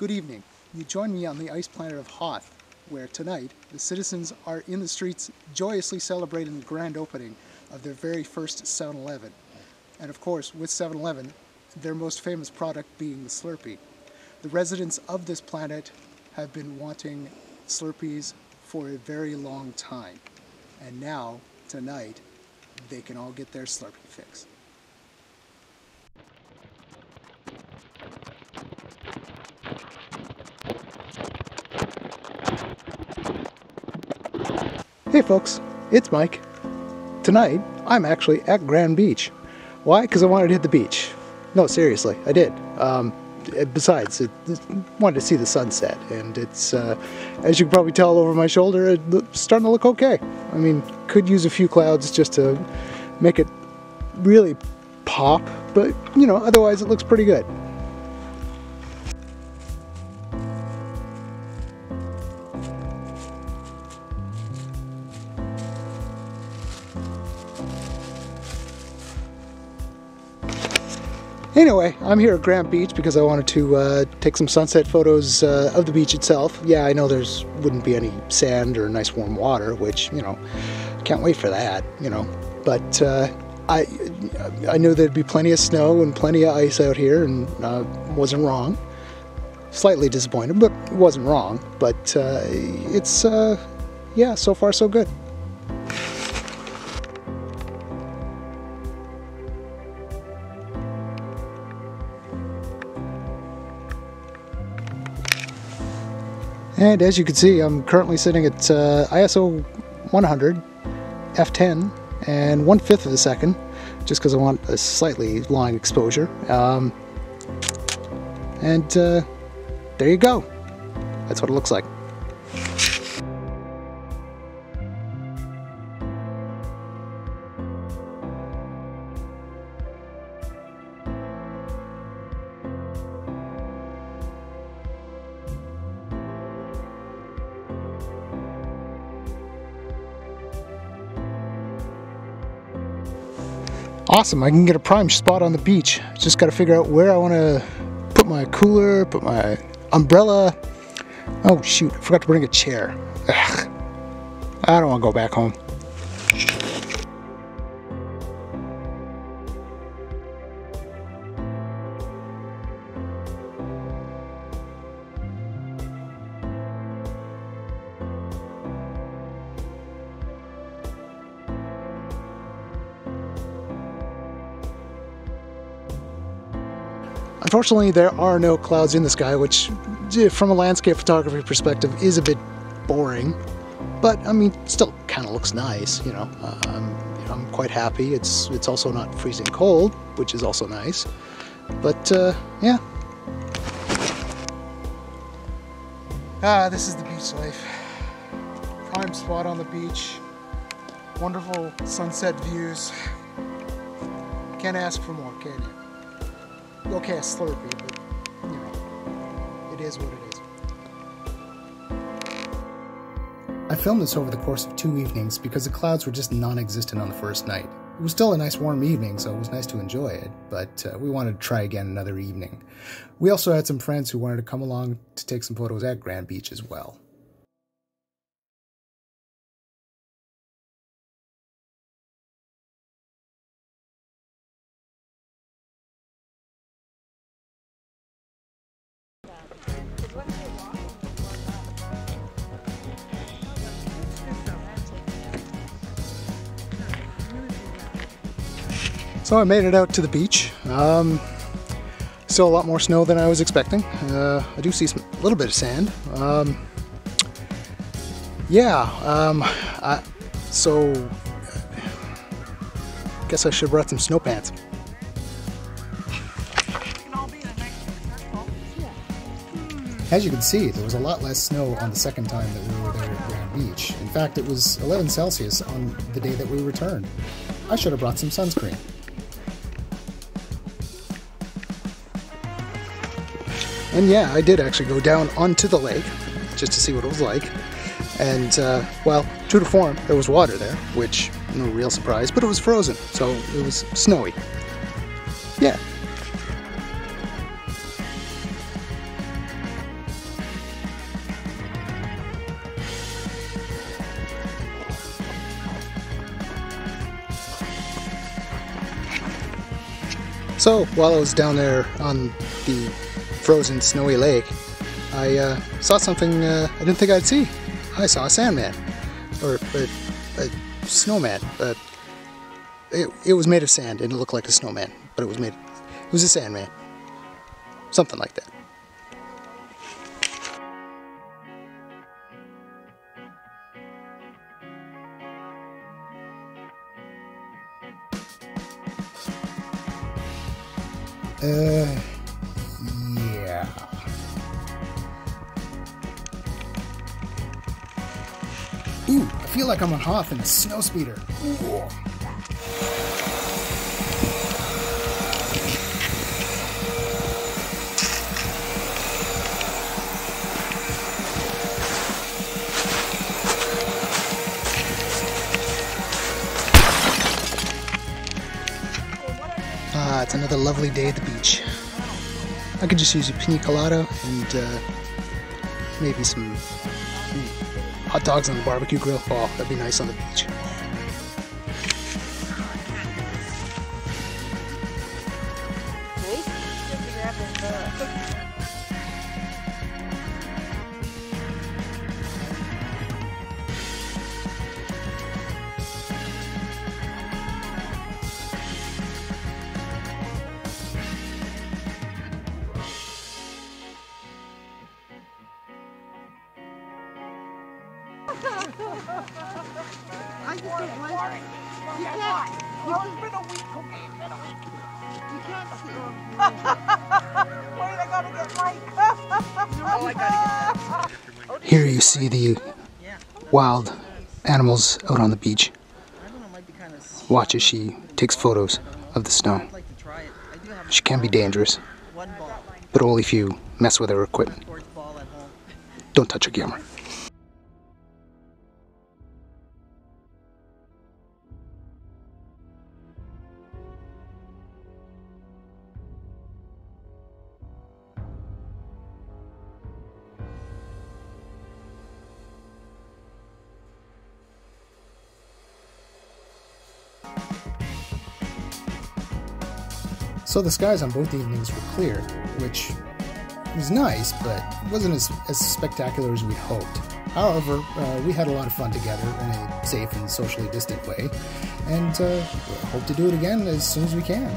Good evening. You join me on the ice planet of Hoth, where tonight the citizens are in the streets joyously celebrating the grand opening of their very first 7-Eleven. And of course, with 7-Eleven, their most famous product being the Slurpee. The residents of this planet have been wanting Slurpees for a very long time. And now, tonight, they can all get their Slurpee fix. Hey folks, it's Mike. Tonight, I'm actually at Grand Beach. Why? Because I wanted to hit the beach. No, seriously, I did. Um, besides, it, it, wanted to see the sunset, and it's, uh, as you can probably tell over my shoulder, it's starting to look okay. I mean, could use a few clouds just to make it really pop, but you know, otherwise it looks pretty good. Anyway, I'm here at Grand Beach because I wanted to uh, take some sunset photos uh, of the beach itself. Yeah, I know there's wouldn't be any sand or nice warm water, which, you know, can't wait for that, you know. But uh, I, I knew there'd be plenty of snow and plenty of ice out here and uh, wasn't wrong. Slightly disappointed, but wasn't wrong. But uh, it's, uh, yeah, so far so good. And as you can see, I'm currently sitting at uh, ISO 100, f10, and one fifth of a second, just because I want a slightly long exposure. Um, and uh, there you go. That's what it looks like. Awesome, I can get a prime spot on the beach. Just got to figure out where I want to put my cooler, put my umbrella. Oh shoot, I forgot to bring a chair. Ugh. I don't want to go back home. Unfortunately, there are no clouds in the sky, which, from a landscape photography perspective, is a bit boring. But I mean, still kind of looks nice. You know, um, you know, I'm quite happy. It's it's also not freezing cold, which is also nice. But uh, yeah. Ah, this is the beach life. Prime spot on the beach. Wonderful sunset views. Can't ask for more, can you? Okay, a Slurpee, but you know, it is what it is. I filmed this over the course of two evenings because the clouds were just non-existent on the first night. It was still a nice warm evening, so it was nice to enjoy it, but uh, we wanted to try again another evening. We also had some friends who wanted to come along to take some photos at Grand Beach as well. So I made it out to the beach. Um, still a lot more snow than I was expecting. Uh, I do see some, a little bit of sand. Um, yeah, um, I, so I guess I should have brought some snow pants. As you can see, there was a lot less snow on the second time that we were there at Grand Beach. In fact, it was 11 Celsius on the day that we returned. I should have brought some sunscreen. And yeah, I did actually go down onto the lake just to see what it was like. And uh, well, true to form, there was water there, which no real surprise, but it was frozen, so it was snowy. Yeah. So while I was down there on the frozen snowy lake, I uh, saw something uh, I didn't think I'd see. I saw a sandman, or a, a snowman. Uh, it, it was made of sand and it looked like a snowman, but it was made, it was a sandman. Something like that. Uh, feel like I'm on Hoth in a snowspeeder. Ah, it's another lovely day at the beach. I could just use a pina colada and uh, maybe some hot dogs on the barbecue grill. Oh, that'd be nice on the beach. I just don't like it. You can't. You Oh, it's been a week. Okay, it's been a week. You can't see. Wait, I gotta get Mike. oh, I gotta get Here you see the wild animals out on the beach. I don't know, it might be kind of. Watch as she takes photos of the snow. I'd like to try it. I do have She can be dangerous, but only if you mess with her equipment. sports ball at home. Don't touch her camera. So the skies on both evenings were clear, which was nice, but wasn't as, as spectacular as we'd hoped. However, uh, we had a lot of fun together in a safe and socially distant way, and uh, hope to do it again as soon as we can.